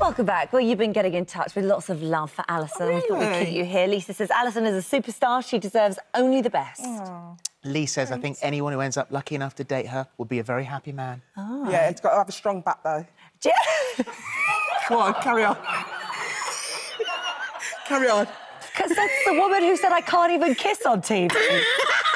Welcome back. Well, you've been getting in touch with lots of love for Alison. We thought we'd keep you here. Lisa says Alison is a superstar. She deserves only the best. Lee says, I think anyone who ends up lucky enough to date her will be a very happy man. Ah. Yeah, it's got to have a strong back though. Je- Come on, carry on. carry on. Because that's the woman who said I can't even kiss on TV.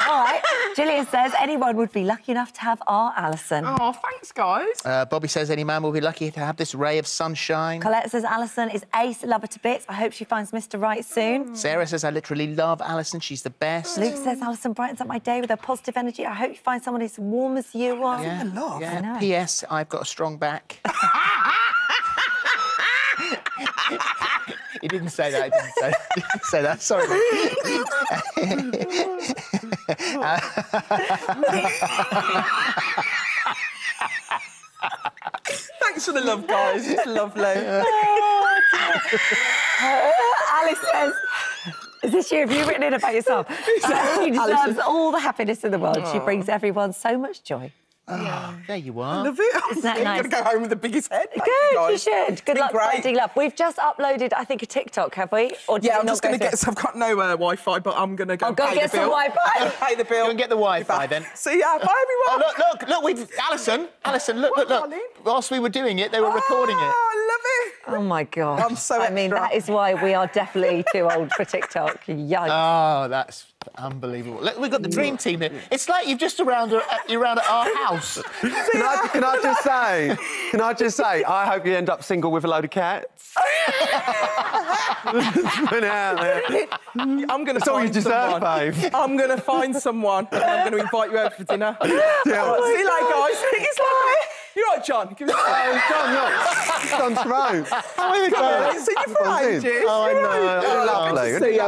All right. Gillian says anyone would be lucky enough to have our Alison. Oh, thanks, guys. Uh, Bobby says any man will be lucky to have this ray of sunshine. Colette says Alison is ace, love her to bits. I hope she finds Mr. Right soon. Sarah says, I literally love Alison. She's the best. Luke says Alison brightens up my day with her positive energy. I hope you find someone as warm as you are. Yeah. love. I know. yeah. P.S. I've got a strong back. he didn't say that. He didn't say, didn't say that. Sorry. Thanks for the love, guys. It's lovely. Alice says, is this you? Have you written it about yourself? Uh, she deserves all the happiness in the world. She brings everyone so much joy. there you are. Love it. Isn't that I'm nice? gonna go home with the biggest head. Good, you should. Good luck great. finding love. We've just uploaded, I think, a TikTok, have we? Or Yeah, I'm just going to go get. through? I've got no uh, Wi-Fi, but I'm going to go. Oh, go pay get the some. Wi-Fi. pay the bill. Go and get the Wi-Fi, then. See ya. Bye, Oh, everyone. look, look, look, we've... Alison, Alison, look, look, What, look. darling? Whilst we were doing it, they were recording it. Oh, I love it. Oh, my God. I'm so I mean, that is why we are definitely too old for TikTok. Yikes. Oh, that's unbelievable. Look, we've got the dream team here. It's like you've just around uh, you're around at our house. Can I, can I just say, can I just say, I hope you end up single with a load of cats. Just put it out there. I'm going to That's all you find deserve, someone. babe. I'm going to find someone. and I'm going to invite you out for dinner. Yeah. See you later, guys. It's like, you're right, John. Give me Oh, John, look. John's throat. I haven't seen you for John's in. ages. Oh, I know. right. How Oh, lovely. good to see you. How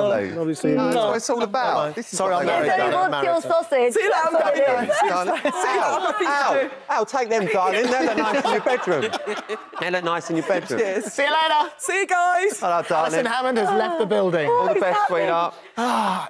lovely. Lovely seeing you. That's what it's all about. This is Sorry, what I'm they married, do. They darling. want your sausage. See you later. I'm That's going. what it is. John, See you later. I've got things to Al. Al, take them, darling. They look nice in your bedroom. They look nice in your bedroom. Cheers. See you later. See you guys. Hello, darling. Alison. Hammond has left the building. All the best, sweetheart. Ah.